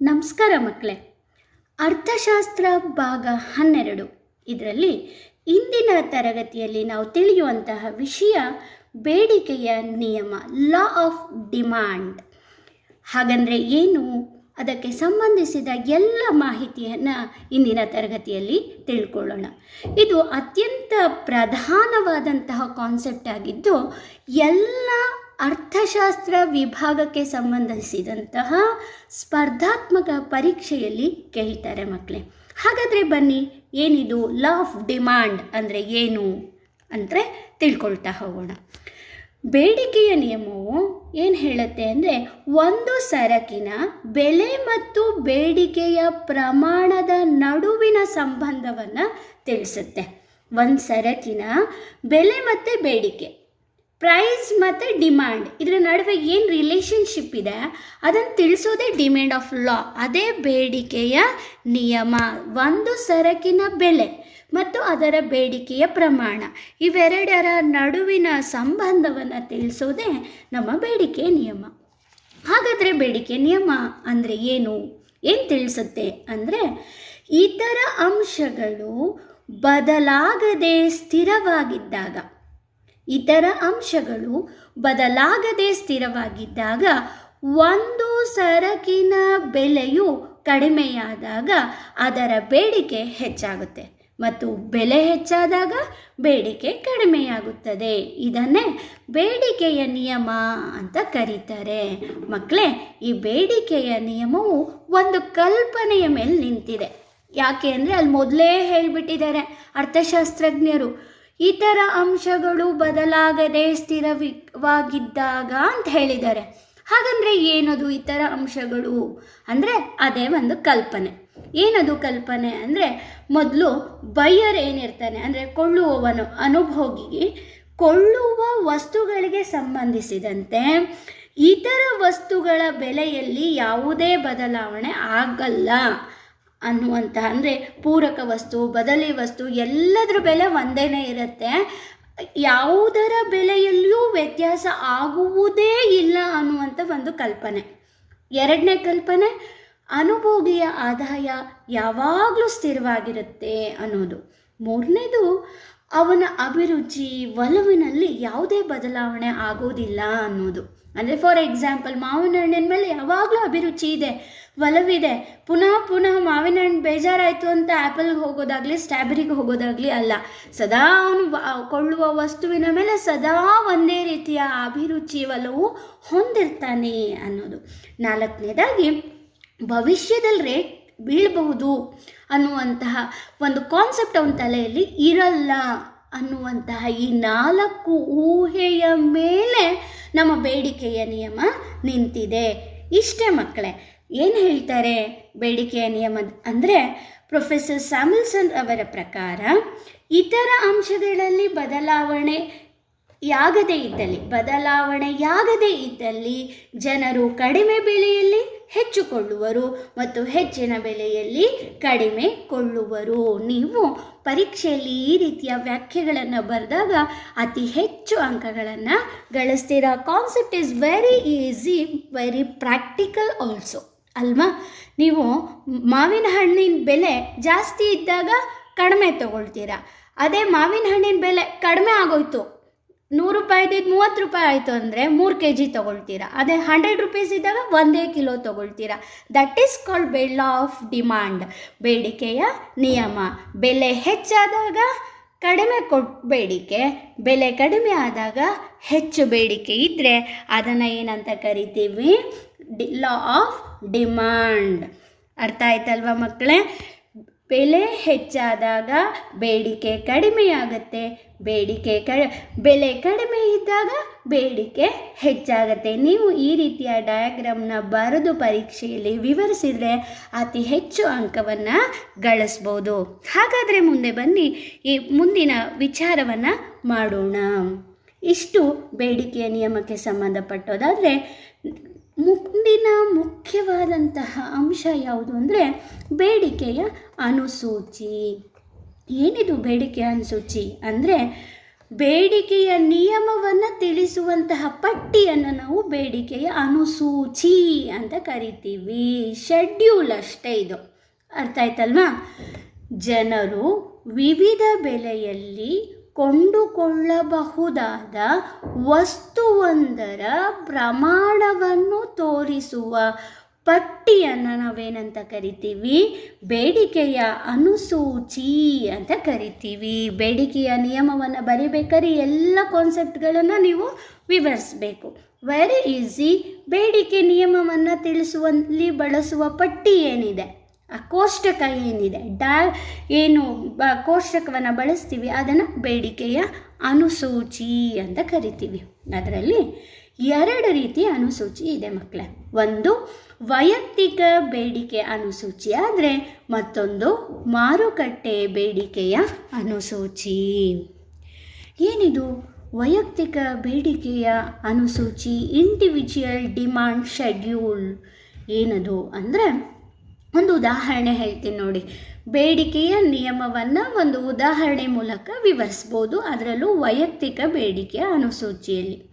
ನಮಸ್ಕಾರ ಮಕ್ಕಳೇ. ಅರ್ಥಶಾಸ್ತ್ರ ಭಾಗ ಹನ್ನೆರಡು. ಇದರಲ್ಲಿ ಇಂದಿನ ತರಗತಿಯಲ್ಲಿ ನಾವು ತಿಳಿಯುವಂತಹ ವಿಷಯ ಬೇಡಿಕೆಯ ನಿಯಮ ಲಾ ಆಫ್ ಡಿಮ್ಯಾಂಡ್ ಹಾಗಂದರೆ ಏನು? ಅದಕ್ಕೆ ಸಂಬಂಧಿಸಿದ ಎಲ್ಲ ಮಾಹಿತಿಯನ್ನು ಇಂದಿನ ತರಗತಿಯಲ್ಲಿ ತಿಳ್ಕೊಳ್ಳೋಣ. ಇದು ಅತ್ಯಂತ ಪ್ರಧಾನವಾದಂತಹ ಕಾನ್ಸೆಪ್ಟ್ ಆಗಿದ್ದು, ಎಲ್ಲ ಅರ್ಥಶಾಸ್ತ್ರ ವಿಭಾಗಕ್ಕೆ ಸಂಬಂಧಿಸಿದಂತಹ ಸ್ಪರ್ಧಾತ್ಮಕ ಪರೀಕ್ಷೆಯಲ್ಲಿ ಕೇಳ್ತಾರೆ ಮಕ್ಕಳೇ. ಹಾಗಾದರೆ ಬನ್ನಿ, ಏನಿದು ಲಾ ಆಫ್ ಡಿಮಾಂಡ್ ಅಂದರೆ ಏನು ಅಂದರೆ ತಿಳ್ಕೊಳ್ತಾ ಹೋಗೋಣ. ಬೇಡಿಕೆಯ ನಿಯಮವು ಏನು ಹೇಳುತ್ತೆ ಅಂದರೆ, ಒಂದು ಸರಕಿನ ಬೆಲೆ ಮತ್ತು ಬೇಡಿಕೆಯ ಪ್ರಮಾಣದ ನಡುವಿನ ಸಂಬಂಧವನ್ನು ತಿಳಿಸುತ್ತೆ. ಒಂದು ಸರಕಿನ ಬೆಲೆ ಮತ್ತು ಬೇಡಿಕೆ. ಪ್ರೈಸ್ ಮತ್ತು ಡಿಮ್ಯಾಂಡ್ ಇದರ ನಡುವೆ ಏನು ರಿಲೇಷನ್ಶಿಪ್ ಇದೆ? ಅದನ್ನು ತಿಳಿಸೋದೇ ಡಿಮ್ಯಾಂಡ್ ಆಫ್ ಲಾ ಅದೇ ಬೇಡಿಕೆಯ ನಿಯಮ. ಒಂದು ಸರಕಿನ ಬೆಲೆ ಮತ್ತು ಅದರ ಬೇಡಿಕೆಯ ಪ್ರಮಾಣ. ಇವೆರಡರ ನಡುವಿನ ಸಂಬಂಧವನ್ನು ತಿಳಿಸೋದೇ ನಮ್ಮ ಬೇಡಿಕೆಯ ನಿಯಮ. ಹಾಗಾದರೆ ಬೇಡಿಕೆ ನಿಯಮ ಅಂದರೆ ಏನು? ಏನು ತಿಳಿಸುತ್ತೆ ಅಂದರೆ ಇತರ ಅಂಶಗಳು ಬದಲಾಗದೆ ಸ್ಥಿರವಾಗಿದ್ದಾಗ. ಇತರ ಅಂಶಗಳು ಬದಲಾಗದೆ ಸ್ಥಿರವಾಗಿದ್ದಾಗ ಒಂದು ಸರಕಿನ ಬೆಲೆಯು ಕಡಿಮೆಯಾದಾಗ ಅದರ ಬೇಡಿಕೆ ಹೆಚ್ಚಾಗುತ್ತೆ ಮತ್ತು ಬೆಲೆ ಹೆಚ್ಚಾದಾಗ ಬೇಡಿಕೆ ಕಡಿಮೆಯಾಗುತ್ತದೆ. ಇದನ್ನೇ ಬೇಡಿಕೆಯ ನಿಯಮ ಅಂತ ಕರೀತಾರೆ. ಮಕ್ಕಳೇ ಈ ಬೇಡಿಕೆಯ ನಿಯಮವು ಒಂದು ಕಲ್ಪನೆಯ ಮೇಲೆ ನಿಂತಿದೆ. ಯಾಕೆ ಅಂದರೆ ಅಲ್ಲಿ ಮೊದಲೇ ಹೇಳಿಬಿಟ್ಟಿದ್ದಾರೆ ಅರ್ಥಶಾಸ್ತ್ರಜ್ಞರು. ಇತರ ಅಂಶಗಳು ಬದಲಾಗದೆ ಸ್ಥಿರವಾಗಿದ್ದಾಗ ಅಂತ ಹೇಳಿದ್ದಾರೆ. ಹಾಗಂದರೆ ಏನದು ಇತರ ಅಂಶಗಳು? ಅಂದರೆ ಅದೇ ಒಂದು ಕಲ್ಪನೆ. ಏನದು ಕಲ್ಪನೆ ಅಂದರೆ ಮೊದಲು ಬೈಯರ್ ಏನಿರ್ತಾನೆ, ಅಂದರೆ ಕೊಳ್ಳುವವನು, ಅನುಭೋಗಿಗೆ ಕೊಳ್ಳುವ ವಸ್ತುಗಳಿಗೆ ಸಂಬಂಧಿಸಿದಂತೆ ಇತರ ವಸ್ತುಗಳ ಬೆಲೆಯಲ್ಲಿ ಯಾವುದೇ ಬದಲಾವಣೆ ಆಗಲ್ಲ. ಅನ್ನುವಂಥ ಅಂದರೆ ಪೂರಕ ವಸ್ತು, ಬದಲಿ ವಸ್ತು, ಎಲ್ಲದರ ಬೆಲೆ ಒಂದೇ ಇರುತ್ತೆ. ಯಾವುದರ ಬೆಲೆಯಲ್ಲಿಯೂ ವ್ಯತ್ಯಾಸ ಆಗುವುದೇ ಇಲ್ಲ ಅನ್ನುವಂಥ ಒಂದು ಕಲ್ಪನೆ. ಎರಡನೇ ಕಲ್ಪನೆ, ಅನುಭೋಗಿಯ ಆದಾಯ ಯಾವಾಗಲೂ ಸ್ಥಿರವಾಗಿರುತ್ತೆ ಅನ್ನೋದು. ಮೂರನೇದು ಅವನ ಅಭಿರುಚಿ ಒಲವಿನಲ್ಲಿ ಯಾವುದೇ ಬದಲಾವಣೆ ಆಗೋದಿಲ್ಲ ಅನ್ನೋದು. ಅಂದರೆ ಫಾರ್ ಎಕ್ಸಾಂಪಲ್ ಮಾವಿನ ಹಣ್ಣಿನ ಮೇಲೆ ಯಾವಾಗಲೂ ಅಭಿರುಚಿ ಇದೆ, ಒಲವಿದೆ. ಪುನಃ ಪುನಃ ಮಾವಿನ ಹಣ್ಣು ಬೇಜಾರಾಯಿತು ಅಂತ ಆ್ಯಪಲ್ಗೆ ಹೋಗೋದಾಗಲಿ ಸ್ಟ್ರಾಬೆರಿಗೆ ಹೋಗೋದಾಗಲಿ ಅಲ್ಲ, ಸದಾ ಅವನು ಕೊಳ್ಳುವ ವಸ್ತುವಿನ ಮೇಲೆ ಸದಾ ಒಂದೇ ರೀತಿಯ ಅಭಿರುಚಿ, ಒಲವು ಹೊಂದಿರ್ತಾನೆ ಅನ್ನೋದು. ನಾಲ್ಕನೇದಾಗಿ ಭವಿಷ್ಯದಲ್ಲಿ ಬೀಳಬಹುದು ಅನ್ನುವಂತಹ ಒಂದು ಕಾನ್ಸೆಪ್ಟ್ ಅವನ ತಲೆಯಲ್ಲಿ ಇರಲ್ಲ ಅನ್ನುವಂತಹ ಈ ನಾಲ್ಕು ಊಹೆಯ ಮೇಲೆ ನಮ್ಮ ಬೇಡಿಕೆಯ ನಿಯಮ ನಿಂತಿದೆ. ಇಷ್ಟೇ ಮಕ್ಕಳೇ, ಏನು ಹೇಳ್ತಾರೆ ಬೇಡಿಕೆಯ ನಿಯಮ ಅಂದರೆ ಪ್ರೊಫೆಸರ್ ಸ್ಯಾಮಲ್ಸನ್ ಅವರ ಪ್ರಕಾರ ಇತರ ಅಂಶಗಳಲ್ಲಿ ಬದಲಾವಣೆ ಯಾಗದೇ ಇದ್ದಲ್ಲಿ ಬದಲಾವಣೆಯಾಗದೇ ಇದ್ದಲ್ಲಿ ಜನರು ಕಡಿಮೆ ಬೆಲೆಯಲ್ಲಿ ಹೆಚ್ಚು ಕೊಳ್ಳುವರು ಮತ್ತು ಹೆಚ್ಚಿನ ಬೆಲೆಯಲ್ಲಿ ಕಡಿಮೆ ಕೊಳ್ಳುವರು. ನೀವು ಪರೀಕ್ಷೆಯಲ್ಲಿ ಈ ರೀತಿಯ ವ್ಯಾಖ್ಯೆಗಳನ್ನು ಬರೆದಾಗ ಅತಿ ಹೆಚ್ಚು ಅಂಕಗಳನ್ನು ಗಳಿಸ್ತೀರ? Concept is very easy very practical also ಅಲ್ವಾ? ನೀವು ಮಾವಿನ ಹಣ್ಣಿನ ಬೆಲೆ ಜಾಸ್ತಿ ಇದ್ದಾಗ ಕಡಿಮೆ ತಗೊಳ್ತೀರಾ. ಅದೇ ಮಾವಿನ ಹಣ್ಣಿನ ಬೆಲೆ ಕಡಿಮೆ ಆಗೋಯ್ತು ನೂರು ರೂಪಾಯಿದ್ದು ಮೂವತ್ತು ರೂಪಾಯಿ ಆಯಿತು ಅಂದರೆ ಮೂರು ಕೆ ಜಿ ತೊಗೊಳ್ತೀರಾ. ಅದೇ ಹಂಡ್ರೆಡ್ ರುಪೀಸ್ ಇದ್ದಾಗ ಒಂದೇ kilo ತೊಗೊಳ್ತೀರಾ. That is called bell of demand ಬೇಡಿಕೆಯ ನಿಯಮ. ಬೆಲೆ ಹೆಚ್ಚಾದಾಗ ಕಡಿಮೆ ಕೊಟ್ ಬೇಡಿಕೆ. ಬೆಲೆ ಕಡಿಮೆ ಆದಾಗ ಹೆಚ್ಚು ಬೇಡಿಕೆ ಇದ್ದರೆ ಅದನ್ನು ಏನಂತ ಕರಿತೀವಿ? ಡಿ ಲಾ ಆಫ್ ಡಿಮಾಂಡ್ ಅರ್ಥ ಆಯ್ತಲ್ವಾ ಮಕ್ಕಳೇ? ಬೆಲೆ ಹೆಚ್ಚಾದಾಗ ಬೇಡಿಕೆ ಕಡಿಮೆಯಾಗುತ್ತೆ. ಬೇಡಿಕೆ ಕ, ಬೆಲೆ ಕಡಿಮೆ ಇದ್ದಾಗ ಬೇಡಿಕೆ ಹೆಚ್ಚಾಗುತ್ತೆ. ನೀವು ಈ ರೀತಿಯ ಡಯಾಗ್ರಾಮ್ನ ಬರೆದು ಪರೀಕ್ಷೆಯಲ್ಲಿ ವಿವರಿಸಿದರೆ ಅತಿ ಹೆಚ್ಚು ಅಂಕವನ್ನು ಗಳಿಸ್ಬೋದು. ಹಾಗಾದರೆ ಮುಂದೆ ಬನ್ನಿ, ಈ ಮುಂದಿನ ವಿಚಾರವನ್ನು ಮಾಡೋಣ. ಇಷ್ಟು ಬೇಡಿಕೆಯ ನಿಯಮಕ್ಕೆ ಸಂಬಂಧಪಟ್ಟೋದಾದರೆ ಮುಂದಿನ ಮುಖ್ಯವಾದಂತಹ ಅಂಶ ಯಾವುದು ಅಂದರೆ ಬೇಡಿಕೆಯ ಅನುಸೂಚಿ. ಏನಿದು ಬೇಡಿಕೆಯ ಅನುಸೂಚಿ? ಅಂದರೆ ಬೇಡಿಕೆಯ ನಿಯಮವನ್ನು ತಿಳಿಸುವಂತಹ ಪಟ್ಟಿಯನ್ನು ನಾವು ಬೇಡಿಕೆಯ ಅನುಸೂಚಿ ಅಂತ ಕರಿತೀವಿ. ಶೆಡ್ಯೂಲ್ ಅಷ್ಟೇ ಇದು. ಅರ್ಥ ಆಯ್ತಲ್ವಾ? ಜನರು ವಿವಿಧ ಬೆಲೆಯಲ್ಲಿ ಕೊಂಡುಕೊಳ್ಳಬಹುದಾದ ವಸ್ತುವೊಂದರ ಪ್ರಮಾಣವನ್ನು ತೋರಿಸುವ ಪಟ್ಟಿಯನ್ನು ನಾವೇನಂತ ಕರಿತೀವಿ? ಬೇಡಿಕೆಯ ಅನುಸೂಚಿ ಅಂತ ಕರಿತೀವಿ. ಬೇಡಿಕೆಯ ನಿಯಮವನ್ನು ಬರಿಬೇಕಾದ್ರೆ ಎಲ್ಲ ಕಾನ್ಸೆಪ್ಟ್ಗಳನ್ನು ನೀವು ವಿವರಿಸಬೇಕು. ವೆರಿ ಈಸಿ ಬೇಡಿಕೆ ನಿಯಮವನ್ನು ತಿಳಿಸುವಲ್ಲಿ ಬಳಸುವ ಪಟ್ಟಿ ಏನಿದೆ? ಆ ಕೋಷ್ಟಕ ಏನಿದೆ ಡಾ ಏನು ಕೋಷ್ಟಕವನ್ನು ಬಳಸ್ತೀವಿ, ಅದನ್ನು ಬೇಡಿಕೆಯ ಅನುಸೂಚಿ ಅಂತ ಕರಿತೀವಿ. ಅದರಲ್ಲಿ ಎರಡು ರೀತಿಯ ಅನುಸೂಚಿ ಇದೆ ಮಕ್ಕಳೇ ಒಂದು, ವೈಯಕ್ತಿಕ ಬೇಡಿಕೆ ಅನುಸೂಚಿ ಆದರೆ ಮತ್ತೊಂದು, ಮಾರುಕಟ್ಟೆ ಬೇಡಿಕೆಯ ಅನುಸೂಚಿ. ಏನಿದು? ವೈಯಕ್ತಿಕ ಬೇಡಿಕೆಯ ಅನುಸೂಚಿ ಇಂಡಿವಿಜುವಲ್ ಡಿಮಾಂಡ್ ಶೆಡ್ಯೂಲ್ ಏನದು ಅಂದರೆ ಒಂದು ಉದಾಹರಣೆ ಹೇಳ್ತೀನಿ ನೋಡಿ. ಬೇಡಿಕೆಯ ನಿಯಮವನ್ನು ಒಂದು ಉದಾಹರಣೆ ಮೂಲಕ ವಿವರಿಸ್ಬೋದು. ಅದರಲ್ಲೂ ವೈಯಕ್ತಿಕ ಬೇಡಿಕೆಯ ಅನುಸೂಚಿಯಲ್ಲಿ.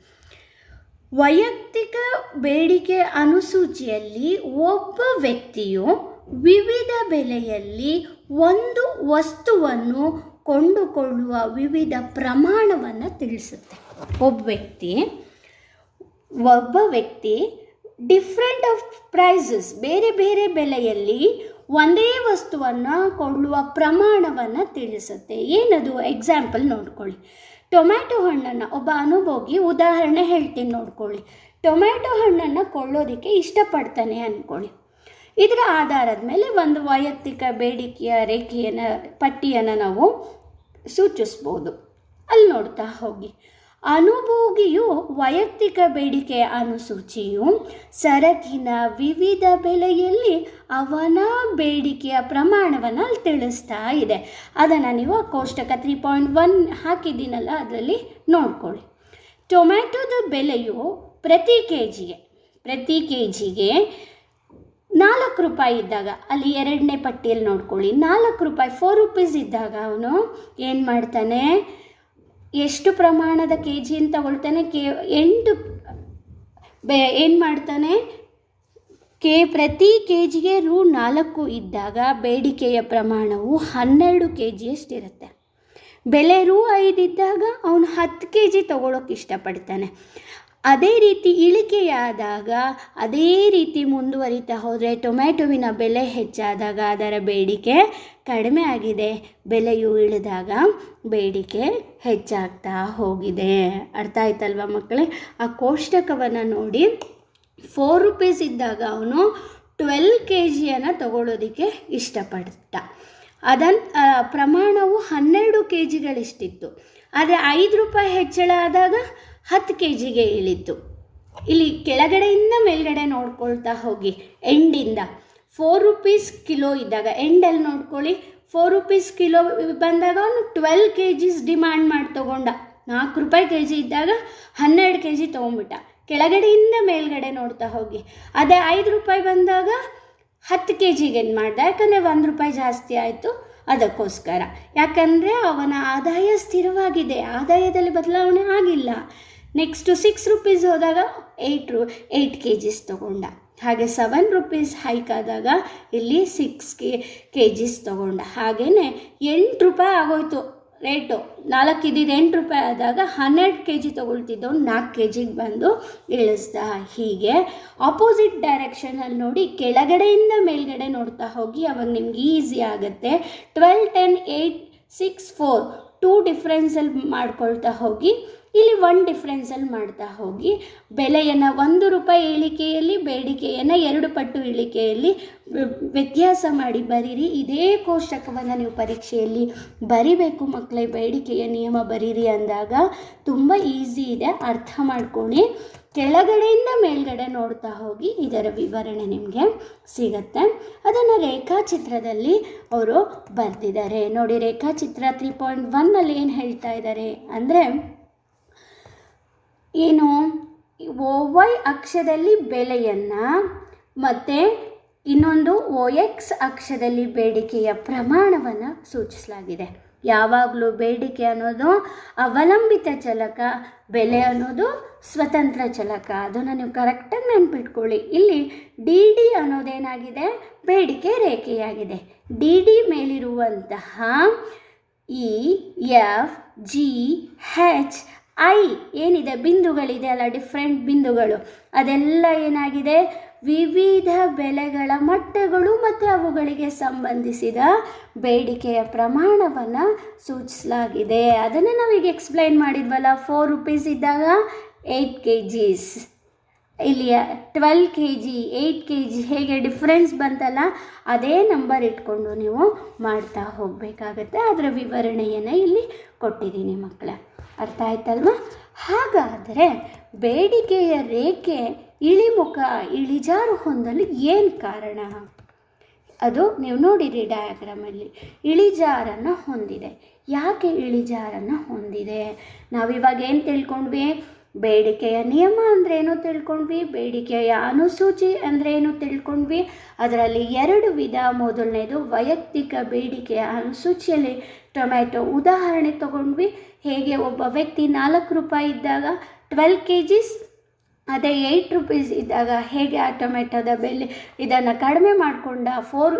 ವೈಯಕ್ತಿಕ ಬೇಡಿಕೆ ಅನುಸೂಚಿಯಲ್ಲಿ ಒಬ್ಬ ವ್ಯಕ್ತಿಯು ವಿವಿಧ ಬೆಲೆಯಲ್ಲಿ ಒಂದು ವಸ್ತುವನ್ನು ಕೊಂಡುಕೊಳ್ಳುವ ವಿವಿಧ ಪ್ರಮಾಣವನ್ನು ತಿಳಿಸುತ್ತೆ. ಒಬ್ಬ ವ್ಯಕ್ತಿ ಒಬ್ಬ ವ್ಯಕ್ತಿ ಡಿಫ್ರೆಂಟ್ ಆಫ್ ಪ್ರೈಸಸ್ ಬೇರೆ ಬೇರೆ ಬೆಲೆಯಲ್ಲಿ ಒಂದೇ ವಸ್ತುವನ್ನು ಕೊಳ್ಳುವ ಪ್ರಮಾಣವನ್ನು ತಿಳಿಸುತ್ತೆ. ಏನದು? ಎಕ್ಸಾಂಪಲ್ ನೋಡ್ಕೊಳ್ಳಿ. ಟೊಮ್ಯಾಟೊ ಹಣ್ಣನ್ನು ಒಬ್ಬ ಅನುಭೋಗಿ ಉದಾಹರಣೆ ಹೇಳ್ತೀನಿ ನೋಡ್ಕೊಳ್ಳಿ. ಟೊಮ್ಯಾಟೊ ಹಣ್ಣನ್ನು ಕೊಳ್ಳೋದಕ್ಕೆ ಇಷ್ಟಪಡ್ತಾನೆ ಅಂದ್ಕೊಳ್ಳಿ ಇದರ ಆಧಾರದ ಮೇಲೆ ಒಂದು ವೈಯಕ್ತಿಕ ಬೇಡಿಕೆಯ ರೇಖೆಯನ್ನು, ಪಟ್ಟಿಯನ್ನು ನಾವು ಸೂಚಿಸ್ಬೋದು. ಅಲ್ಲಿ ನೋಡ್ತಾ ಹೋಗಿ. ಅನುಭೋಗಿಯು ವೈಯಕ್ತಿಕ ಬೇಡಿಕೆಯ ಅನುಸೂಚಿಯು ಸರಕಿನ ವಿವಿಧ ಬೆಲೆಯಲ್ಲಿ ಅವನ ಬೇಡಿಕೆಯ ಪ್ರಮಾಣವನ್ನು ತಿಳಿಸ್ತಾ ಇದೆ. ಅದನ್ನು ನೀವು ಕೋಷ್ಟಕ ತ್ರೀ ಪಾಯಿಂಟ್ ಒನ್ ಹಾಕಿದ್ದೀನಲ್ಲ, ಅದರಲ್ಲಿ ನೋಡ್ಕೊಳ್ಳಿ. ಟೊಮ್ಯಾಟೊದ ಬೆಲೆಯು ಪ್ರತಿ ಕೆ ಜಿಗೆ ಪ್ರತಿ ಕೆ ಜಿಗೆ ನಾಲ್ಕು ರೂಪಾಯಿ ಇದ್ದಾಗ, ಅಲ್ಲಿ ಎರಡನೇ ಪಟ್ಟಿಯಲ್ಲಿ ನೋಡ್ಕೊಳ್ಳಿ. ನಾಲ್ಕು ರೂಪಾಯಿ ಫೋರ್ ರುಪೀಸ್ ಇದ್ದಾಗ ಅವನು ಏನು ಮಾಡ್ತಾನೆ? ಎಷ್ಟು ಪ್ರಮಾಣದ ಕೆ ಜಿಯನ್ನು ತಗೊಳ್ತಾನೆ ಕೆ, ಎಂಟು ಏನು ಮಾಡ್ತಾನೆ? ಕೆ, ಪ್ರತಿ ಕೆ ಜಿಗೆ ರೂ ನಾಲ್ಕು ಇದ್ದಾಗ ಬೇಡಿಕೆಯ ಪ್ರಮಾಣವು ಹನ್ನೆರಡು ಕೆ ಜಿಯಷ್ಟಿರುತ್ತೆ ಬೆಲೆ ರು ಐದಿದ್ದಾಗ ಅವನು ಹತ್ತು ಕೆ ಜಿ ತೊಗೊಳೋಕೆ ಇಷ್ಟಪಡ್ತಾನೆ. ಅದೇ ರೀತಿ ಇಳಿಕೆಯಾದಾಗ, ಅದೇ ರೀತಿ ಮುಂದುವರಿತಾ ಹೋದರೆ ಟೊಮ್ಯಾಟೊವಿನ ಬೆಲೆ ಹೆಚ್ಚಾದಾಗ ಅದರ ಬೇಡಿಕೆ ಕಡಿಮೆ ಆಗಿದೆ. ಬೆಲೆಯು ಇಳಿದಾಗ ಬೇಡಿಕೆ ಹೆಚ್ಚಾಗ್ತಾ ಹೋಗಿದೆ. ಅರ್ಥ ಆಯ್ತಲ್ವ ಮಕ್ಕಳೇ? ಆ ಕೋಷ್ಟಕವನ್ನು ನೋಡಿ. ಫೋರ್ ರುಪೀಸ್ ಇದ್ದಾಗ ಅವನು ಟ್ವೆಲ್ ಕೆ ಜಿಯನ್ನು ತಗೊಳ್ಳೋದಕ್ಕೆ ಇಷ್ಟಪಡ್ತ ಅದನ್ನು ಪ್ರಮಾಣವು ಹನ್ನೆರಡು ಕೆ ಜಿಗಳಿಷ್ಟಿತ್ತು ಆದರೆ ಐದು ರೂಪಾಯಿ ಹೆಚ್ಚಳ ಆದಾಗ ಹತ್ತು ಕೆ ಜಿಗೆ ಇಳಿತು. ಇಲ್ಲಿ ಕೆಳಗಡೆಯಿಂದ ಮೇಲ್ಗಡೆ ನೋಡ್ಕೊಳ್ತಾ ಹೋಗಿ. ಎಂಡಿಂದ ಫೋರ್ ರುಪೀಸ್ ಕಿಲೋ ಇದ್ದಾಗ, ಎಂಡಲ್ಲಿ ನೋಡ್ಕೊಳ್ಳಿ. ಫೋರ್ ರುಪೀಸ್ ಕಿಲೋ ಬಂದಾಗ ಅವನು ಟ್ವೆಲ್ ಕೆ ಜಿಸ್ ಡಿಮ್ಯಾಂಡ್ ಮಾಡಿ ತೊಗೊಂಡ. ನಾಲ್ಕು ರೂಪಾಯಿ ಕೆ ಜಿ ಇದ್ದಾಗ ಹನ್ನೆರಡು ಕೆ ಜಿ ತೊಗೊಂಬಿಟ್ಟ ಕೆಳಗಡೆಯಿಂದ ಮೇಲ್ಗಡೆ ನೋಡ್ತಾ ಹೋಗಿ. ಅದೇ ಐದು ರೂಪಾಯಿ ಬಂದಾಗ ಹತ್ತು ಕೆ ಜಿಗೆ ಏನು ಮಾಡ್ದ. ಯಾಕಂದರೆ ಒಂದು ರೂಪಾಯಿ ಜಾಸ್ತಿ ಆಯಿತು ಅದಕ್ಕೋಸ್ಕರ. ಯಾಕಂದರೆ ಅವನ ಆದಾಯ ಸ್ಥಿರವಾಗಿದೆ. ಆದಾಯದಲ್ಲಿ ಬದಲಾವಣೆ ಆಗಿಲ್ಲ. ನೆಕ್ಸ್ಟು ಸಿಕ್ಸ್ ರುಪೀಸ್ ಹೋದಾಗ ಏಯ್ಟ್ ರು ಏಯ್ಟ್ ಕೆ ಜಿಸ್ ತೊಗೊಂಡ. ಹಾಗೆ ಸೆವೆನ್ ರುಪೀಸ್ ಹೈಕ್ ಆದಾಗ ಇಲ್ಲಿ ಸಿಕ್ಸ್ ಕೆ ಕೆ ಜಿಸ್ ತೊಗೊಂಡ. ಹಾಗೆಯೇ ಎಂಟು ರೂಪಾಯಿ ಆಗೋಯ್ತು ರೇಟು ನಾಲ್ಕು ಇದ್ದಿದ್ದು ಎಂಟು ರೂಪಾಯಿ ಆದಾಗ ಹನ್ನೆರಡು ಕೆ ಜಿ ತೊಗೊಳ್ತಿದ್ದವ್ನು ನಾಲ್ಕು ಕೆ ಜಿಗೆ ಬಂದು ಇಳಿಸ್ದ. ಹೀಗೆ ಆಪೋಸಿಟ್ ಡೈರೆಕ್ಷನಲ್ಲಿ ನೋಡಿ ಕೆಳಗಡೆಯಿಂದ ಮೇಲ್ಗಡೆ ನೋಡ್ತಾ ಹೋಗಿ ಅವಾಗ ನಿಮ್ಗೆ ಈಸಿ ಆಗುತ್ತೆ. Twelve ten eight six four two ಡಿಫ್ರೆನ್ಸಲ್ಲಿ ಮಾಡ್ಕೊಳ್ತಾ ಹೋಗಿ ಇಲ್ಲಿ ಒನ್ ಡಿಫ್ರೆನ್ಸಲ್ಲಿ ಮಾಡ್ತಾ ಹೋಗಿ, ಬೆಲೆಯನ್ನು ಒಂದು ರೂಪಾಯಿ ಇಳಿಕೆಯಲ್ಲಿ, ಬೇಡಿಕೆಯನ್ನು ಎರಡು ಪಟ್ಟು ಇಳಿಕೆಯಲ್ಲಿ ವ್ಯತ್ಯಾಸ ಮಾಡಿ ಬರೀರಿ. ಇದೇ ಕೋಷ್ಟಕವನ್ನು ನೀವು ಪರೀಕ್ಷೆಯಲ್ಲಿ ಬರಿಬೇಕು ಮಕ್ಕಳೇ ಬೇಡಿಕೆಯ ನಿಯಮ ಬರೀರಿ ಅಂದಾಗ ತುಂಬ ಈಸಿ ಇದೆ. ಅರ್ಥ ಮಾಡ್ಕೊಳ್ಳಿ ಕೆಳಗಡೆಯಿಂದ ಮೇಲ್ಗಡೆ ನೋಡ್ತಾ ಹೋಗಿ, ಇದರ ವಿವರಣೆ ನಿಮಗೆ ಸಿಗತ್ತೆ. ಅದನ್ನು ರೇಖಾಚಿತ್ರದಲ್ಲಿ ಅವರು ಬರೆದಿದ್ದಾರೆ ನೋಡಿ, ರೇಖಾಚಿತ್ರ ತ್ರೀ ಪಾಯಿಂಟ್ ಒನ್ನಲ್ಲಿ ಏನು ಹೇಳ್ತಾ ಇದ್ದಾರೆ ಅಂದರೆ ಏನು? ವೈ ಅಕ್ಷದಲ್ಲಿ ಬೆಲೆಯನ್ನು ಮತ್ತು ಇನ್ನೊಂದು ಓ, ಎಕ್ಸ್ ಅಕ್ಷದಲ್ಲಿ ಬೇಡಿಕೆಯ ಪ್ರಮಾಣವನ್ನು ಸೂಚಿಸಲಾಗಿದೆ. ಯಾವಾಗಲೂ ಬೇಡಿಕೆ ಅನ್ನೋದು ಅವಲಂಬಿತ ಚಲಕ, ಬೆಲೆ ಅನ್ನೋದು ಸ್ವತಂತ್ರ ಚಲಕ. ಅದನ್ನು ನೀವು ಕರೆಕ್ಟಾಗಿ ನೆನ್ಪಿಟ್ಕೊಳ್ಳಿ. ಇಲ್ಲಿ ಡಿ ಡಿ ಅನ್ನೋದೇನಾಗಿದೆ? ಬೇಡಿಕೆ ರೇಖೆಯಾಗಿದೆ. D D ಮೇಲಿರುವಂತಹ E, F, G, H I, ಏನಿದೆ? ಬಿಂದುಗಳಿದೆ ಅಲ್ಲ ಡಿಫ್ರೆಂಟ್ ಬಿಂದುಗಳು. ಅದೆಲ್ಲ ಏನಾಗಿದೆ? ವಿವಿಧ ಬೆಲೆಗಳ ಮಟ್ಟಗಳು ಮತ್ತು ಅವುಗಳಿಗೆ ಸಂಬಂಧಿಸಿದ ಬೇಡಿಕೆಯ ಪ್ರಮಾಣವನ್ನು ಸೂಚಿಸಲಾಗಿದೆ. ಅದನ್ನು ನಾವೀಗ ಎಕ್ಸ್ಪ್ಲೈನ್ ಮಾಡಿದ್ವಲ್ಲ ಫೋರ್ ರುಪೀಸ್ ಇದ್ದಾಗ ಏಯ್ಟ್ ಕೆ ಜೀಸ್ ಇಲ್ಲಿ twelve K G eight K G ಹೇಗೆ ಡಿಫ್ರೆನ್ಸ್ ಬಂತಲ್ಲ, ಅದೇ ನಂಬರ್ ಇಟ್ಕೊಂಡು ನೀವು ಮಾಡ್ತಾ ಹೋಗಬೇಕಾಗತ್ತೆ. ಅದರ ವಿವರಣೆಯನ್ನು ಇಲ್ಲಿ ಕೊಟ್ಟಿದ್ದೀನಿ ಮಕ್ಕಳೇ. ಅರ್ಥ ಆಯ್ತಲ್ವಾ? ಹಾಗಾದರೆ ಬೇಡಿಕೆಯ ರೇಖೆ ಇಳಿಮುಖ ಇಳಿಜಾರು ಹೊಂದಲು ಏನು ಕಾರಣ? ಅದು ನೀವು ನೋಡಿರಿ ಡಯಾಗ್ರಾಮಲ್ಲಿ ಇಳಿಜಾರನ್ನು ಹೊಂದಿದೆ. ಯಾಕೆ ಇಳಿಜಾರನ್ನು ಹೊಂದಿದೆ? ನಾವಿವಾಗ ಏನು ತಿಳ್ಕೊಂಡ್ವಿ? ಬೇಡಿಕೆಯ ನಿಯಮ ಅಂದ್ರೇನು ತಿಳ್ಕೊಂಡ್ವಿ? ಬೇಡಿಕೆಯ ಅನುಸೂಚಿ ಅಂದ್ರೇನು ತಿಳ್ಕೊಂಡ್ವಿ? ಅದರಲ್ಲಿ ಎರಡು ವಿಧ. ಮೊದಲನೇದು ವೈಯಕ್ತಿಕ ಬೇಡಿಕೆಯ ಅನುಸೂಚಿಯಲ್ಲಿ ಟೊಮ್ಯಾಟೊ. ಉದಾಹರಣೆ ತಗೊಂಡ್ವಿ. ಹೇಗೆ ಒಬ್ಬ ವ್ಯಕ್ತಿ ನಾಲ್ಕು ರೂಪಾಯಿ ಇದ್ದಾಗ ಟ್ವೆಲ್ ಕೆ ಜಿಸ್ ಅದೇ ಏಯ್ಟ್ ರುಪೀಸ್ ಇದ್ದಾಗ ಹೇಗೆ ಆ ಟೊಮೆಟೊದ ಬೆಲೆ ಇದನ್ನು ಕಡಿಮೆ ಮಾಡಿಕೊಂಡ ಫೋರ್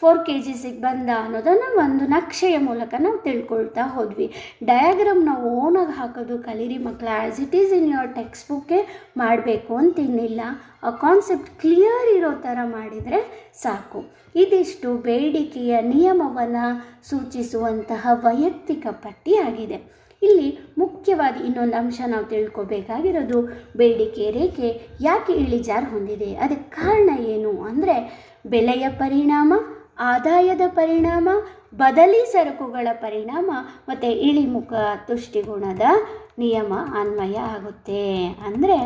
ಫೋರ್ ಕೆ ಜಿಸಿಗೆ ಬಂದ ಅನ್ನೋದನ್ನು ಒಂದು ನಕ್ಷೆಯ ಮೂಲಕ ನಾವು ತಿಳ್ಕೊಳ್ತಾ ಹೋದ್ವಿ. ಡಯಾಗ್ರಾಮ್ ನಾವು ಓನಾಗಿ ಹಾಕೋದು ಕಲೀರಿ ಮಕ್ಕಳ as it is in your text ಬುಕ್ಕೇ ಮಾಡಬೇಕು ಅಂತೇನಿಲ್ಲ ಆ ಕಾನ್ಸೆಪ್ಟ್ ಕ್ಲಿಯರ್ ಇರೋ ಥರ ಮಾಡಿದರೆ ಸಾಕು. ಇದಿಷ್ಟು ಬೇಡಿಕೆಯ ನಿಯಮವನ್ನು ಸೂಚಿಸುವಂತಹ ವೈಯಕ್ತಿಕ ಪಟ್ಟಿಯಾಗಿದೆ ಇಲ್ಲಿ ಮುಖ್ಯವಾದ ಇನ್ನೊಂದು ಅಂಶ ನಾವು ತಿಳ್ಕೊಬೇಕಾಗಿರೋದು ಬೇಡಿಕೆ, ರೇಖೆ ಯಾಕೆ ಇಳಿಜಾರು ಹೊಂದಿದೆ? ಅದಕ್ಕೆ ಕಾರಣ ಏನು ಅಂದರೆ ಬೆಲೆಯ ಪರಿಣಾಮ, ಆದಾಯದ ಪರಿಣಾಮ, ಬದಲಿ ಸರಕುಗಳ ಪರಿಣಾಮ ಮತ್ತು ಇಳಿಮುಖ ತುಷ್ಟಿಗುಣದ ನಿಯಮ, ಅನ್ವಯ ಆಗುತ್ತೆ. ಅಂದರೆ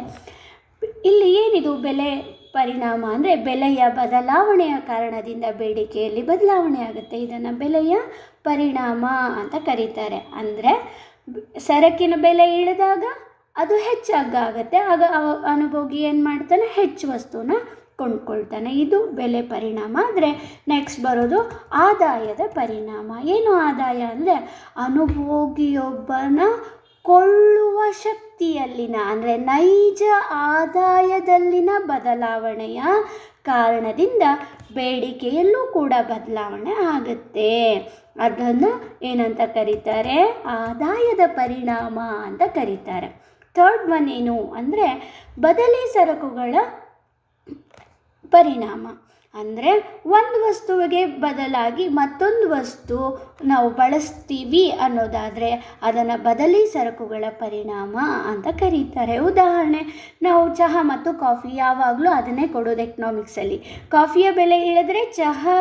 ಇಲ್ಲಿ ಏನಿದು ಬೆಲೆ ಪರಿಣಾಮ ಅಂದರೆ ಬೆಲೆಯ ಬದಲಾವಣೆಯ ಕಾರಣದಿಂದ ಬೇಡಿಕೆಯಲ್ಲಿ ಬದಲಾವಣೆ ಆಗುತ್ತೆ. ಇದನ್ನು ಬೆಲೆಯ ಪರಿಣಾಮ ಅಂತ ಕರೀತಾರೆ. ಅಂದರೆ ಸರಕಿನ ಬೆಲೆ ಇಳಿದಾಗ ಅದು ಹೆಚ್ಚಾಗುತ್ತೆ ಆಗ ಅನುಭೋಗಿ ಏನು ಮಾಡ್ತಾನೆ? ಹೆಚ್ಚು ವಸ್ತುನ ಕೊಂಡ್ಕೊಳ್ತಾನೆ. ಇದು ಬೆಲೆ ಪರಿಣಾಮ. ಆದರೆ ನೆಕ್ಸ್ಟ್ ಬರೋದು ಆದಾಯದ ಪರಿಣಾಮ. ಏನು ಆದಾಯ ಅಂದರೆ ಅನುಭೋಗಿಯೊಬ್ಬನ ಕೊಳ್ಳುವ ಶಕ್ತಿಯಲ್ಲಿನ, ಅಂದರೆ ನೈಜ ಆದಾಯದಲ್ಲಿನ ಬದಲಾವಣೆಯ ಕಾರಣದಿಂದ ಬೇಡಿಕೆಯಲ್ಲೂ ಕೂಡ ಬದಲಾವಣೆ ಆಗುತ್ತೆ. ಅದನ್ನು ಏನಂತ ಕರೀತಾರೆ? ಆದಾಯದ ಪರಿಣಾಮ ಅಂತ ಕರೀತಾರೆ. ಥರ್ಡ್ ಒನ್ ಏನು ಅಂದರೆ, ಬದಲಿ ಸರಕುಗಳ ಪರಿಣಾಮ. ಅಂದರೆ ಒಂದು ವಸ್ತುವಿಗೆ ಬದಲಾಗಿ ಮತ್ತೊಂದು ವಸ್ತು ನಾವು ಬಳಸ್ತೀವಿ ಅನ್ನೋದಾದರೆ ಅದನ್ನು ಬದಲಿ ಸರಕುಗಳ ಪರಿಣಾಮ ಅಂತ ಕರೀತಾರೆ. ಉದಾಹರಣೆ, ನಾವು ಚಹಾ ಮತ್ತು ಕಾಫಿ ಯಾವಾಗಲೂ ಅದನ್ನೇ ಕೊಡೋದು ಎಕನಾಮಿಕ್ಸಲ್ಲಿ ಕಾಫಿಯ ಬೆಲೆ ಇಳಿದ್ರೆ ಚಹಾ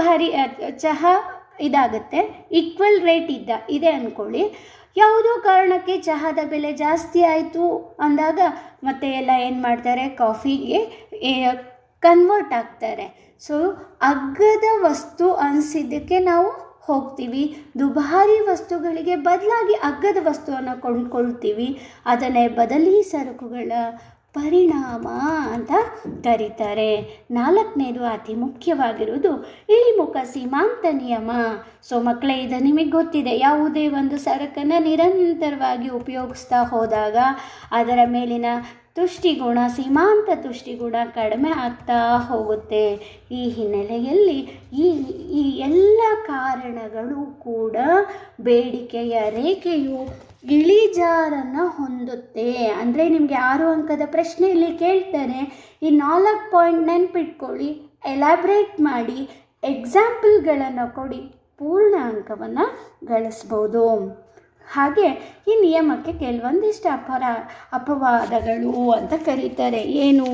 ಭಾರಿ ಚಹಾ ಇದಾಗುತ್ತೆ ಈಕ್ವಲ್ ರೇಟ್ ಇದ್ದ, ಇದೆ ಅಂದ್ಕೊಳ್ಳಿ ಯಾವುದೋ ಕಾರಣಕ್ಕೆ ಚಹಾದ ಬೆಲೆ ಜಾಸ್ತಿ ಆಯಿತು ಅಂದಾಗ ಮತ್ತೆ ಎಲ್ಲ ಏನು ಮಾಡ್ತಾರೆ? ಕಾಫಿಗೆ ಕನ್ವರ್ಟ್ ಆಗ್ತಾರೆ. ಸೊ ಅಗ್ಗದ ವಸ್ತು ಅನಿಸಿದ್ದಕ್ಕೆ ನಾವು ಹೋಗ್ತೀವಿ. ದುಬಾರಿ ವಸ್ತುಗಳಿಗೆ ಬದಲಾಗಿ ಅಗ್ಗದ ವಸ್ತುವನ್ನು ಕೊಂಡ್ಕೊಳ್ತೀವಿ. ಅದನ್ನೇ ಬದಲಿ ಸರಕುಗಳ ಪರಿಣಾಮ ಅಂತ ಕರೀತಾರೆ. ನಾಲ್ಕನೇದು ಅತಿ ಮುಖ್ಯವಾಗಿರುವುದು ಇಳಿಮುಖ ಸೀಮಾಂತ ನಿಯಮ. ಸೊ ಮಕ್ಕಳೇ, ಇದು ನಿಮಗೆ ಗೊತ್ತಿದೆ. ಯಾವುದೇ ಒಂದು ಸರಕನ್ನು ನಿರಂತರವಾಗಿ ಉಪಯೋಗಿಸ್ತಾ ಹೋದಾಗ ಅದರ ಮೇಲಿನ ತುಷ್ಟಿಗುಣ, ಸೀಮಾಂತ ತುಷ್ಟಿಗುಣ ಕಡಿಮೆ ಆಗ್ತಾ ಹೋಗುತ್ತೆ. ಈ ಹಿನ್ನೆಲೆಯಲ್ಲಿ ಈ ಈ ಎಲ್ಲ ಕಾರಣಗಳು ಕೂಡ ಬೇಡಿಕೆಯ ರೇಖೆಯು ಇಳಿಜಾರನ್ನು ಹೊಂದುತ್ತೆ. ಅಂದರೆ ನಿಮಗೆ ಆರು ಅಂಕದ ಪ್ರಶ್ನೆ ಇಲ್ಲಿ ಕೇಳ್ತಾರೆ ಈ ನಾಲ್ಕು ಪಾಯಿಂಟ್ ನೆನ್ಪಿಟ್ಕೊಳ್ಳಿ, ಎಲಾಬ್ರೇಟ್ ಮಾಡಿ, ಎಕ್ಸಾಂಪಲ್ಗಳನ್ನು ಕೊಡಿ ಪೂರ್ಣ ಅಂಕವನ್ನು ಗಳಿಸ್ಬೋದು. ಹಾಗೆ ಈ ನಿಯಮಕ್ಕೆ ಕೆಲವೊಂದಿಷ್ಟು ಅಪರ, ಅಪವಾದಗಳು ಅಂತ ಕರೀತಾರೆ. ಏನು?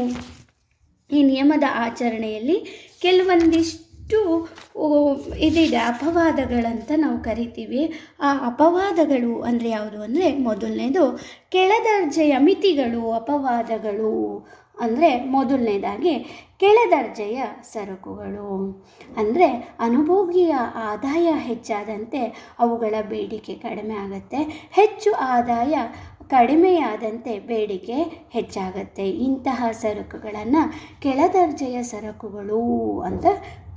ಈ ನಿಯಮದ ಆಚರಣೆಯಲ್ಲಿ ಕೆಲವೊಂದಿಷ್ಟು ಇದಿದೆ. ಅಪವಾದಗಳಂತ ನಾವು ಕರಿತೀವಿ. ಆ ಅಪವಾದಗಳು ಅಂದರೆ ಯಾವುದು? ಅಂದರೆ ಮೊದಲನೇದು ಕೆಳದರ್ಜೆಯ ಮಿತಿಗಳು, ಅಪವಾದಗಳು. ಅಂದರೆ ಮೊದಲನೇದಾಗಿ ಕೆಳದರ್ಜೆಯ ಸರಕುಗಳು. ಅಂದರೆ ಅನುಭೋಗಿಯ ಆದಾಯ ಹೆಚ್ಚಾದಂತೆ ಅವುಗಳ ಬೇಡಿಕೆ ಕಡಿಮೆ ಆಗುತ್ತೆ. ಹೆಚ್ಚು ಆದಾಯ ಕಡಿಮೆಯಾದಂತೆ ಬೇಡಿಕೆ ಹೆಚ್ಚಾಗುತ್ತೆ. ಇಂತಹ ಸರಕುಗಳನ್ನು ಕೆಳದರ್ಜೆಯ ಸರಕುಗಳು ಅಂತ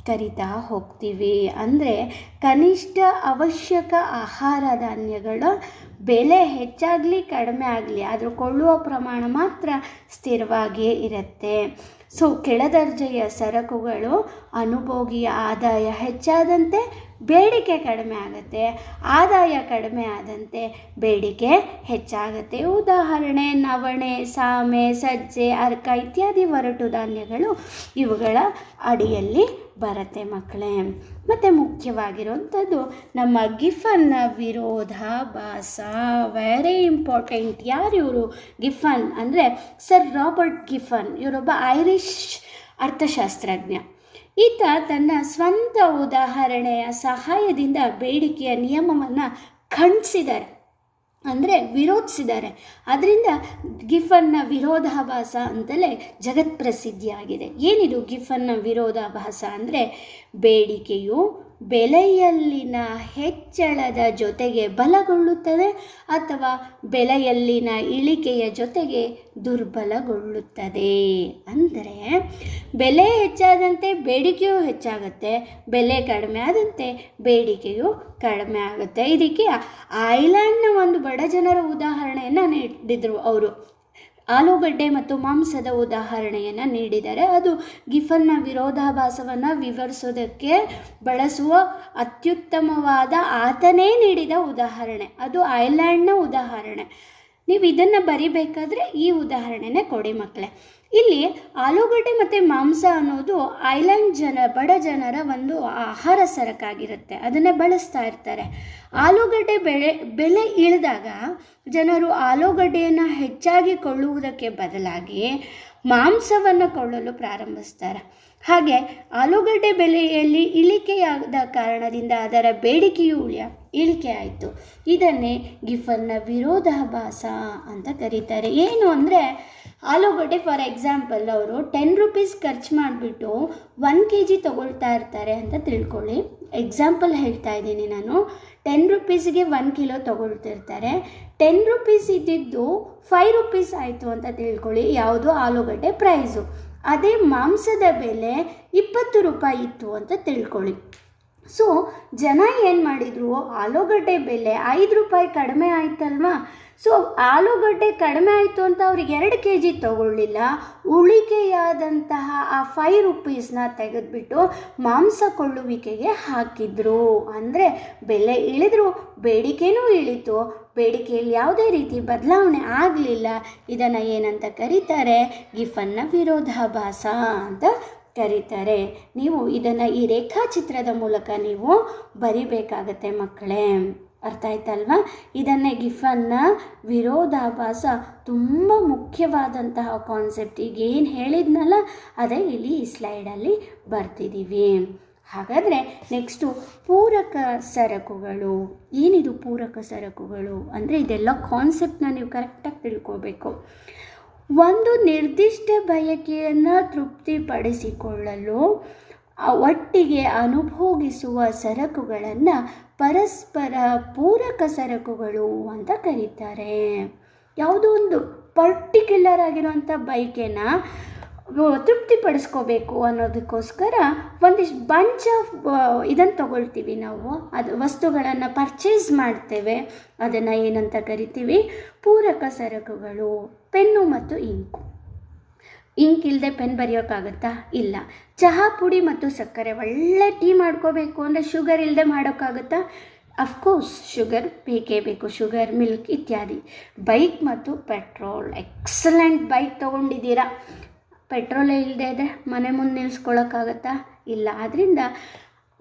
ಕರಿತಾ ಹೋಗ್ತೀವಿ. ಅಂದರೆ ಕನಿಷ್ಠ ಅವಶ್ಯಕ ಆಹಾರ ಧಾನ್ಯಗಳ ಬೆಲೆ ಹೆಚ್ಚಾಗಲಿ ಕಡಿಮೆ ಆಗಲಿ ಅದ್ರ ಕೊಳ್ಳುವ ಪ್ರಮಾಣ ಮಾತ್ರ ಸ್ಥಿರವಾಗಿಯೇ ಇರುತ್ತೆ. ಸೊ ಕೆಳದರ್ಜೆಯ ಸರಕುಗಳು ಅನುಭೋಗಿಯ ಆದಾಯ ಹೆಚ್ಚಾದಂತೆ ಬೇಡಿಕೆ ಕಡಿಮೆ ಆಗುತ್ತೆ, ಆದಾಯ ಕಡಿಮೆ ಆದಂತೆ ಬೇಡಿಕೆ ಹೆಚ್ಚಾಗುತ್ತೆ. ಉದಾಹರಣೆ, ನವಣೆ, ಸಾಮೆ, ಸಜ್ಜೆ, ಅರ್ಕ ಇತ್ಯಾದಿ ಒರಟು ಧಾನ್ಯಗಳು ಇವುಗಳ ಅಡಿಯಲ್ಲಿ ಬರುತ್ತೆ ಮಕ್ಕಳೇ. ಮತ್ತು ಮುಖ್ಯವಾಗಿರುವಂಥದ್ದು, ನಮ್ಮ ಗಿಫನ್ನ ವಿರೋಧಾಭಾಸ ವೆರಿ ಇಂಪಾರ್ಟೆಂಟ್ ಯಾರು ಇವರು? ಗಿಫನ್ ಅಂದರೆ ಸರ್ ರಾಬರ್ಟ್ ಗಿಫನ್ ಇವರೊಬ್ಬ ಐರಿಷ್ ಅರ್ಥಶಾಸ್ತ್ರಜ್ಞ. ಈತ ತನ್ನ ಸ್ವಂತ ಉದಾಹರಣೆಯ ಸಹಾಯದಿಂದ ಬೇಡಿಕೆಯ ನಿಯಮವನ್ನು ಖಂಡಿಸಿದ್ದಾರೆ, ಅಂದರೆ ವಿರೋಧಿಸಿದ್ದಾರೆ. ಅದರಿಂದ ಗಿಫನ್ನ ವಿರೋಧಾಭಾಸ ಅಂತಲೇ ಜಗತ್ಪ್ರಸಿದ್ಧಿಯಾಗಿದೆ. ಏನಿದು ಗಿಫನ್ನ ವಿರೋಧಾಭಾಸ ಅಂದರೆ ಬೇಡಿಕೆಯು ಬೆಲೆಯಲ್ಲಿನ ಹೆಚ್ಚಳದ ಜೊತೆಗೆ ಬಲಗೊಳ್ಳುತ್ತದೆ ಅಥವಾ ಬೆಲೆಯಲ್ಲಿನ ಇಳಿಕೆಯ ಜೊತೆಗೆ ದುರ್ಬಲಗೊಳ್ಳುತ್ತದೆ. ಅಂದರೆ ಬೆಲೆ ಹೆಚ್ಚಾದಂತೆ ಬೇಡಿಕೆಯೂ ಹೆಚ್ಚಾಗುತ್ತೆ, ಬೆಲೆ ಕಡಿಮೆ ಆದಂತೆ ಬೇಡಿಕೆಯು ಕಡಿಮೆ ಆಗುತ್ತೆ. ಇದಕ್ಕೆ ಐಲ್ಯಾಂಡ್ನ ಒಂದು ಬಡ ಜನರ ಉದಾಹರಣೆಯನ್ನು ನೀಡಿದರು ಅವರು. ಆಲೂಗಡ್ಡೆ ಮತ್ತು ಮಾಂಸದ ಉದಾಹರಣೆಯನ್ನು ನೀಡಿದರೆ ಅದು ಗಿಫನ್ನ ವಿರೋಧಾಭಾಸವನ್ನು ವಿವರಿಸೋದಕ್ಕೆ ಬಳಸುವ ಅತ್ಯುತ್ತಮವಾದ ಆತನೇ ನೀಡಿದ ಉದಾಹರಣೆ. ಅದು ಐಲ್ಯಾಂಡ್ನ ಉದಾಹರಣೆ. ನೀವು ಇದನ್ನು ಬರಿಬೇಕಾದ್ರೆ ಈ ಉದಾಹರಣೆನೇ ಕೊಡಿ ಮಕ್ಕಳೇ ಇಲ್ಲಿ ಆಲೂಗಡ್ಡೆ ಮತ್ತು ಮಾಂಸ ಅನ್ನೋದು ಐಲ್ಯಾಂಡ್ ಜನ, ಬಡ ಜನರ ಒಂದು ಆಹಾರ ಸರಕಾಗಿರುತ್ತೆ. ಅದನ್ನೇ ಬಳಸ್ತಾ ಇರ್ತಾರೆ. ಆಲೂಗಡ್ಡೆ ಬೆಳೆ ಬೆಲೆ ಇಳಿದಾಗ ಜನರು ಆಲೂಗಡ್ಡೆಯನ್ನು ಹೆಚ್ಚಾಗಿ ಕೊಳ್ಳುವುದಕ್ಕೆ ಬದಲಾಗಿ ಮಾಂಸವನ್ನು ಕೊಳ್ಳಲು ಪ್ರಾರಂಭಿಸ್ತಾರೆ. ಹಾಗೆ ಆಲೂಗಡ್ಡೆ ಬೆಲೆಯಲ್ಲಿ ಇಳಿಕೆಯಾದ ಕಾರಣದಿಂದ ಅದರ ಬೇಡಿಕೆಯೂ ಇಳಿಕೆ ಆಯಿತು. ಇದನ್ನೇ ಗಿಫನ್ನ ವಿರೋಧಾಭಾಸ ಅಂತ ಕರೀತಾರೆ. ಏನು ಅಂದರೆ ಆಲೂಗಡ್ಡೆ ಫಾರ್ ಎಕ್ಸಾಂಪಲ್ ಅವರು ಟೆನ್ ರುಪೀಸ್ ಖರ್ಚು ಮಾಡಿಬಿಟ್ಟು ಒನ್ ಕೆ ಜಿ ತೊಗೊಳ್ತಾ ಇರ್ತಾರೆ ಅಂತ ತಿಳ್ಕೊಳ್ಳಿ. ಎಕ್ಸಾಂಪಲ್ ಹೇಳ್ತಾ ಇದ್ದೀನಿ ನಾನು. ಟೆನ್ ರುಪೀಸ್ಗೆ ಒನ್ ಕಿಲೋ ತೊಗೊಳ್ತಿರ್ತಾರೆ. ಟೆನ್ ರುಪೀಸ್ ಇದ್ದಿದ್ದು ಫೈವ್ ರುಪೀಸ್ ಆಯಿತು ಅಂತ ತಿಳ್ಕೊಳ್ಳಿ ಯಾವುದು ಆಲೂಗಡ್ಡೆ ಪ್ರೈಸು ಅದೇ ಮಾಂಸದ ಬೆಲೆ ಇಪ್ಪತ್ತು ರೂಪಾಯಿ ಇತ್ತು ಅಂತ ತಿಳ್ಕೊಳ್ಳಿ. ಸೊ ಜನ ಏನು ಮಾಡಿದರು? ಆಲೂಗಡ್ಡೆ ಬೆಲೆ ಐದು ರೂಪಾಯಿ ಕಡಿಮೆ ಆಯ್ತಲ್ವಾ? ಸೊ ಆಲೂಗಡ್ಡೆ ಕಡಿಮೆ ಆಯಿತು ಅಂತ ಅವ್ರಿಗೆ ಎರಡು ಕೆ ಜಿ ತೊಗೊಳ್ಳಿಲ್ಲ. ಉಳಿಕೆಯಾದಂತಹ ಆ ಫೈವ್ ರುಪೀಸ್ನ ತೆಗೆದುಬಿಟ್ಟು ಮಾಂಸ ಕೊಳ್ಳುವಿಕೆಗೆ ಹಾಕಿದ್ರು. ಅಂದರೆ ಬೆಲೆ ಇಳಿದ್ರು, ಬೇಡಿಕೆನೂ ಇಳಿತು. ಬೇಡಿಕೆಯಲ್ಲಿ ಯಾವುದೇ ರೀತಿ ಬದಲಾವಣೆ ಆಗಲಿಲ್ಲ. ಇದನ್ನು ಏನಂತ ಕರೀತಾರೆ? ಗಿಫನ್ನ ವಿರೋಧಾಭಾಸ ಅಂತ ಕರೀತಾರೆ. ನೀವು ಇದನ್ನು ಈ ರೇಖಾಚಿತ್ರದ ಮೂಲಕ ನೀವು ಬರಿಬೇಕಾಗತ್ತೆ ಮಕ್ಕಳೇ. ಅರ್ಥ ಆಯ್ತಲ್ವಾ? ಇದನ್ನೇ ಗಿಫನ್ನ ವಿರೋಧಾಭಾಸ, ತುಂಬ ಮುಖ್ಯವಾದಂತಹ ಕಾನ್ಸೆಪ್ಟ್ ಈಗ ಏನು ಹೇಳಿದ್ನಲ್ಲ, ಅದೇ ಇಲ್ಲಿ ಈ ಸ್ಲೈಡಲ್ಲಿ ಬರ್ತಿದ್ದೀವಿ ಹಾಗಾದರೆ ನೆಕ್ಸ್ಟು ಪೂರಕ ಸರಕುಗಳು. ಏನಿದು ಪೂರಕ ಸರಕುಗಳು? ಅಂದರೆ ಇದೆಲ್ಲ ಕಾನ್ಸೆಪ್ಟನ್ನ ನೀವು ಕರೆಕ್ಟಾಗಿ ತಿಳ್ಕೋಬೇಕು. ಒಂದು ನಿರ್ದಿಷ್ಟ ಬಯಕೆಯನ್ನು ತೃಪ್ತಿಪಡಿಸಿಕೊಳ್ಳಲು ಒಟ್ಟಿಗೆ ಅನುಭೋಗಿಸುವ ಸರಕುಗಳನ್ನು ಪರಸ್ಪರ ಪೂರಕ ಸರಕುಗಳು ಅಂತ ಕರೀತಾರೆ. ಯಾವುದೋ ಒಂದು ಪರ್ಟಿಕ್ಯುಲರ್ ಆಗಿರುವಂಥ ಬೈಕೇನ ತೃಪ್ತಿಪಡಿಸ್ಕೋಬೇಕು ಅನ್ನೋದಕ್ಕೋಸ್ಕರ ಒಂದಿಷ್ಟು ಬಂಚ್ ಆಫ್ ಇದನ್ನು ತಗೊಳ್ತೀವಿ ನಾವು. ಅದು ವಸ್ತುಗಳನ್ನು ಪರ್ಚೇಸ್ ಮಾಡ್ತೇವೆ. ಅದನ್ನು ಏನಂತ ಕರಿತೀವಿ? ಪೂರಕ ಸರಕುಗಳು. ಪೆನ್ನು ಮತ್ತು ಇಂಕು. ಇಂಕ್ ಇಲ್ಲದೆ ಪೆನ್ ಬರೆಯೋಕ್ಕಾಗತ್ತಾ ಇಲ್ಲ. ಚಹಾ ಪುಡಿ ಮತ್ತು ಸಕ್ಕರೆ ಒಳ್ಳೆ ಟೀ ಮಾಡ್ಕೋಬೇಕು ಅಂದರೆ ಶುಗರ್ ಇಲ್ಲದೆ ಮಾಡೋಕ್ಕಾಗುತ್ತಾ ಅಫ್ಕೋರ್ಸ್ ಶುಗರ್ ಬೇಕೇ ಬೇಕು. ಶುಗರ್, ಮಿಲ್ಕ್ ಇತ್ಯಾದಿ. ಬೈಕ್ ಮತ್ತು ಪೆಟ್ರೋಲ್. ಎಕ್ಸಲೆಂಟ್ ಬೈಕ್ ತೊಗೊಂಡಿದ್ದೀರಾ? ಪೆಟ್ರೋಲೇ ಇಲ್ಲದೆ ಇದ್ದರೆ ಮನೆ ಮುಂದೆ ನಿಲ್ಲಿಸ್ಕೊಳ್ಳೋಕ್ಕಾಗತ್ತಾ ಇಲ್ಲ. ಆದ್ದರಿಂದ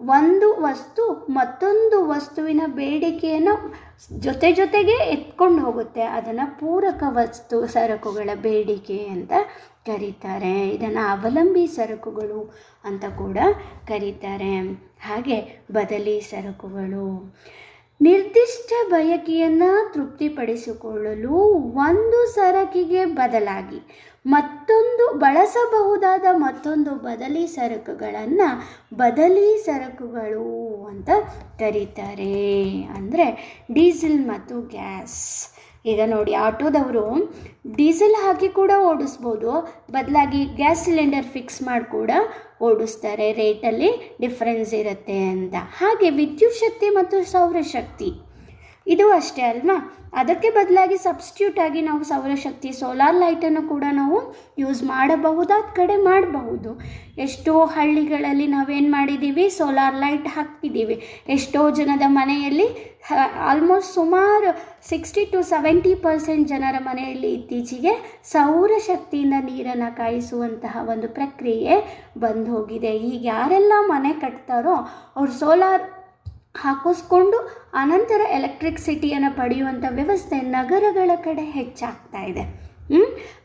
ಒಂದು ವಸ್ತು ಮತ್ತೊಂದು ವಸ್ತುವಿನ ಬೇಡಿಕೆಯನ್ನು ಜೊತೆ ಜೊತೆಗೆ ಎತ್ಕೊಂಡು ಹೋಗುತ್ತೆ. ಅದನ್ನು ಪೂರಕ ವಸ್ತು ಸರಕುಗಳ ಬೇಡಿಕೆ ಅಂತ ಕರೀತಾರೆ. ಇದನ್ನು ಅವಲಂಬಿ ಸರಕುಗಳು ಅಂತ ಕೂಡ ಕರೀತಾರೆ. ಹಾಗೆ ಬದಲಿ ಸರಕುಗಳು. ನಿರ್ದಿಷ್ಟ ಬಯಕೆಯನ್ನು ತೃಪ್ತಿಪಡಿಸಿಕೊಳ್ಳಲು ಒಂದು ಸರಕಿಗೆ ಬದಲಾಗಿ ಮತ್ತೊಂದು ಬಳಸಬಹುದಾದ ಮತ್ತೊಂದು ಬದಲಿ ಸರಕುಗಳನ್ನು ಬದಲಿ ಸರಕುಗಳು ಅಂತ ಕರೀತಾರೆ. ಅಂದರೆ ಡೀಸೆಲ್ ಮತ್ತು ಗ್ಯಾಸ್. ಈಗ ನೋಡಿ, ಆಟೋದವರು ಡೀಸೆಲ್ ಹಾಕಿ ಕೂಡ ಓಡಿಸ್ಬೋದು, ಬದಲಾಗಿ ಗ್ಯಾಸ್ ಸಿಲಿಂಡರ್ ಫಿಕ್ಸ್ ಮಾಡಿ ಕೂಡ ಓಡಿಸ್ತಾರೆ. ರೇಟಲ್ಲಿ ಡಿಫ್ರೆನ್ಸ್ ಇರುತ್ತೆ ಅಂತ. ಹಾಗೆ ವಿದ್ಯುತ್ ಶಕ್ತಿ ಮತ್ತು ಸೌರಶಕ್ತಿ ಇದು ಅಷ್ಟೇ ಅಲ್ವಾ? ಅದಕ್ಕೆ ಬದಲಾಗಿ ಸಬ್ಸ್ಟ್ಯೂಟ್ ಆಗಿ ನಾವು ಸೌರಶಕ್ತಿ ಸೋಲಾರ್ ಲೈಟನ್ನು ಕೂಡ ನಾವು ಯೂಸ್ ಮಾಡಬಹುದಾದ ಕಡೆ ಮಾಡಬಹುದು. ಎಷ್ಟೋ ಹಳ್ಳಿಗಳಲ್ಲಿ ನಾವೇನು ಮಾಡಿದ್ದೀವಿ ಸೋಲಾರ್ ಲೈಟ್ ಹಾಕ್ತಿದ್ದೀವಿ ಎಷ್ಟೋ ಜನದ ಮನೆಯಲ್ಲಿ ಆಲ್ಮೋಸ್ಟ್ ಸುಮಾರು ಸಿಕ್ಸ್ಟಿ ಟು ಸೆವೆಂಟಿ ಪರ್ಸೆಂಟ್ ಜನರ ಮನೆಯಲ್ಲಿ ಇತ್ತೀಚೆಗೆ ಸೌರಶಕ್ತಿಯಿಂದ ನೀರನ್ನು ಕಾಯಿಸುವಂತಹ ಒಂದು ಪ್ರಕ್ರಿಯೆ ಬಂದು ಹೋಗಿದೆ. ಈಗ ಯಾರೆಲ್ಲ ಮನೆ ಕಟ್ತಾರೋ, ಅವ್ರು ಸೋಲಾರ್ ಹಾಕಿಸ್ಕೊಂಡು ಅನಂತರ ಎಲೆಕ್ಟ್ರಿಕ್ಸಿಟಿಯನ್ನು ಪಡೆಯುವಂಥ ವ್ಯವಸ್ಥೆ ನಗರಗಳ ಕಡೆ ಹೆಚ್ಚಾಗ್ತಾ ಇದೆ.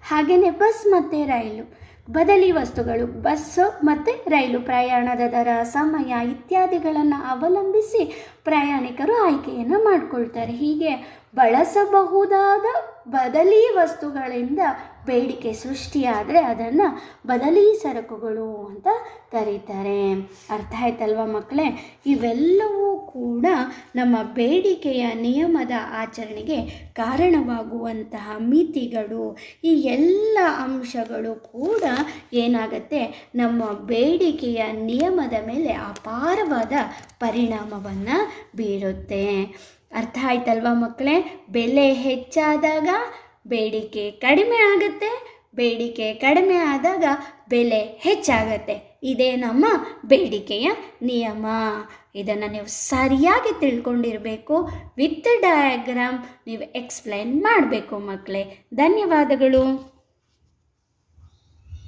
ಹಾಗೆಯೇ ಬಸ್ ಮತ್ತು ರೈಲು. ಬದಲಿ ವಸ್ತುಗಳು ಬಸ್ಸು ಮತ್ತು ರೈಲು ಪ್ರಯಾಣದ ದರ, ಸಮಯ ಇತ್ಯಾದಿಗಳನ್ನು ಅವಲಂಬಿಸಿ ಪ್ರಯಾಣಿಕರು ಆಯ್ಕೆಯನ್ನು ಮಾಡಿಕೊಳ್ತಾರೆ. ಹೀಗೆ ಬಳಸಬಹುದಾದ ಬದಲಿ ವಸ್ತುಗಳಿಂದ ಬೇಡಿಕೆ ಸೃಷ್ಟಿಯಾದರೆ ಅದನ್ನು ಬದಲಿ ಸರಕುಗಳು ಅಂತ ಕರೀತಾರೆ. ಅರ್ಥ ಆಯ್ತಲ್ವ ಮಕ್ಕಳೇ? ಇವೆಲ್ಲವೂ ಕೂಡ ನಮ್ಮ ಬೇಡಿಕೆಯ ನಿಯಮದ ಆಚರಣೆಗೆ ಕಾರಣವಾಗುವಂತಹ ಮಿತಿಗಳು. ಈ ಎಲ್ಲ ಅಂಶಗಳು ಕೂಡ ಏನಾಗುತ್ತೆ? ನಮ್ಮ ಬೇಡಿಕೆಯ ನಿಯಮದ ಮೇಲೆ ಅಪಾರವಾದ ಪರಿಣಾಮವನ್ನು ಬೀರುತ್ತೆ. ಅರ್ಥ ಆಯ್ತಲ್ವಾ ಮಕ್ಕಳೇ? ಬೆಲೆ ಹೆಚ್ಚಾದಾಗ ಬೇಡಿಕೆ ಕಡಿಮೆ ಆಗುತ್ತೆ, ಬೇಡಿಕೆ ಕಡಿಮೆ ಆದಾಗ ಬೆಲೆ ಹೆಚ್ಚಾಗತ್ತೆ. ಇದೇ ನಮ್ಮ ಬೇಡಿಕೆಯ ನಿಯಮ. ಇದನ್ನು ನೀವು ಸರಿಯಾಗಿ ತಿಳ್ಕೊಂಡಿರಬೇಕು. ವಿತ್ ಡಯಾಗ್ರಾಮ್ ನೀವು ಎಕ್ಸ್ಪ್ಲೈನ್ ಮಾಡಬೇಕು ಮಕ್ಕಳೇ ಧನ್ಯವಾದಗಳು.